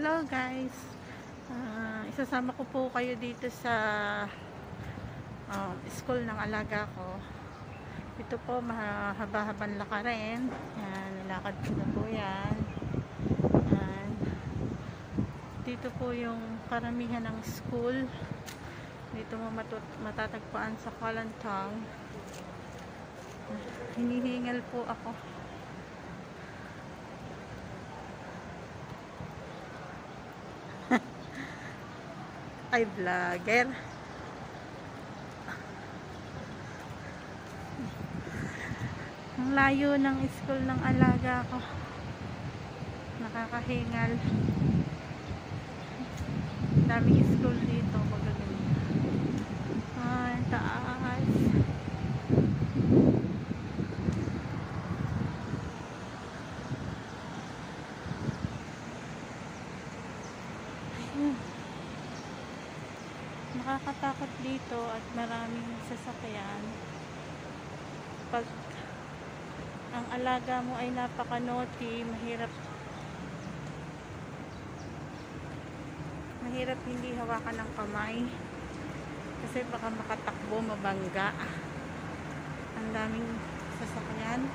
Hello guys. Ah, isasama ko po kayo dito sa um, school ng alaga ko. Ito po mahaba-habang lakarin. Yan, nilakad ko na po yan. Yan. Dito po yung karamihan ng school. Dito mo matatagpuan sa Kalantang. Hinihingal po ako. Ay vlogger. Ang layo ng school ng alaga ko. Nakakahingal. Daming school dito magaganda ay taas nakakatakot dito at maraming sasakyan. Pag ang alaga mo ay napaka-naughty mahirap mahirap hindi hawakan ng kamay. Kasi baka makatakbo mabangga. Ang daming sasakyan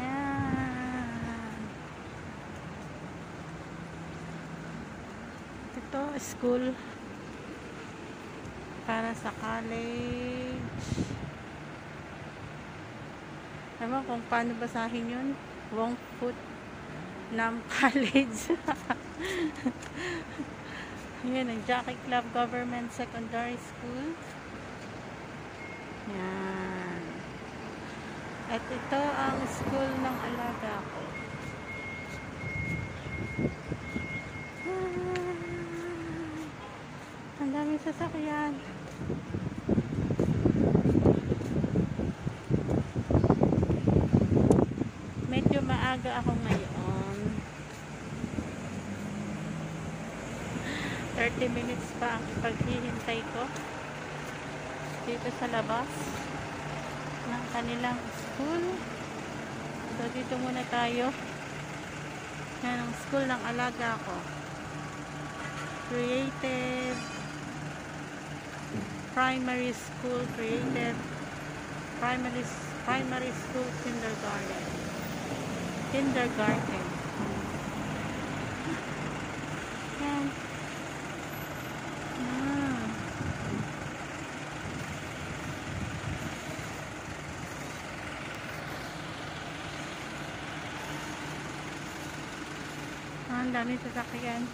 Yan. Ito, school para sa college. Ewan kung paano basahin yun. Wong Put Nam College. Yan, ang Jackie Club Government Secondary School. Yan. At ito ang school ng alaga ko. Ah, ang daming sasakyan. Medyo maaga ako ngayon. 30 minutes pa ang paghihintay ko dito sa labas ng kanilang school. So, dito muna tayo. Ang school ng alaga ko. Creative Primary School Creative Primary Primary School Kindergarten. Kindergarten. Yan. Ah. Ah, ang dami sasakyan.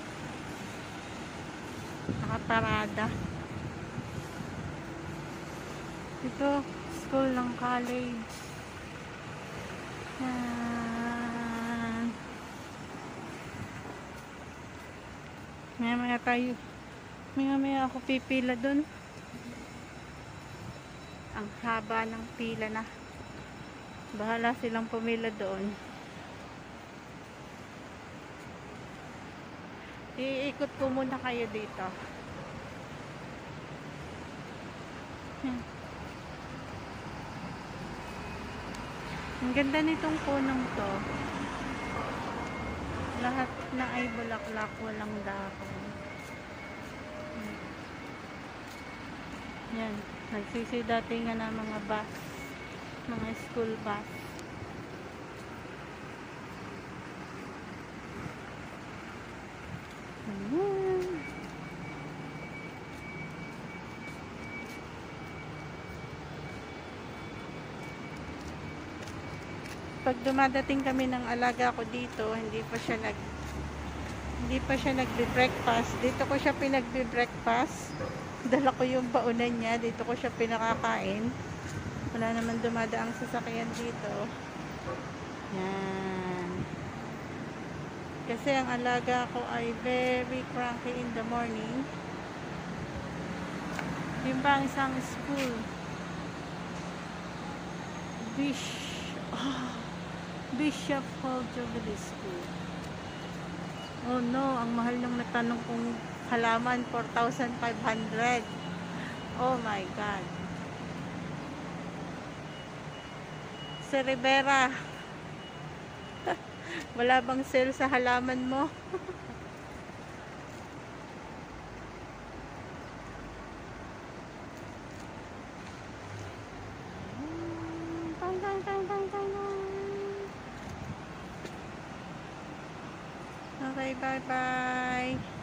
Nakaparada. Ito, school ng college. Yan. Maya maya tayo. Maya maya ako pipila dun. Ang haba ng pila na. Bahala silang pumila doon. Iikot ko muna kayo dito. Hmm. Ang ganda nitong punong to. Lahat na ay bulaklak, walang dahon. Yan. Nagsisidating nga ng mga bus. Mga school bus. Pag dumadating kami ng alaga ko dito, hindi pa siya nag hindi pa siya nagbe-breakfast. Dito ko siya pinagbe-breakfast. Dala ko yung baunan niya. Dito ko siya pinakakain. Wala naman dumadaang sasakyan dito. Yan. Kasi ang alaga ko ay very cranky in the morning. Yung ba ang isang school? Bish. Oh, Bishop Hall Jubilee School. Oh no, ang mahal ng natanong kong halaman, 4,500. Oh my God. Si Rivera. Wala bang sale sa halaman mo? 拜拜。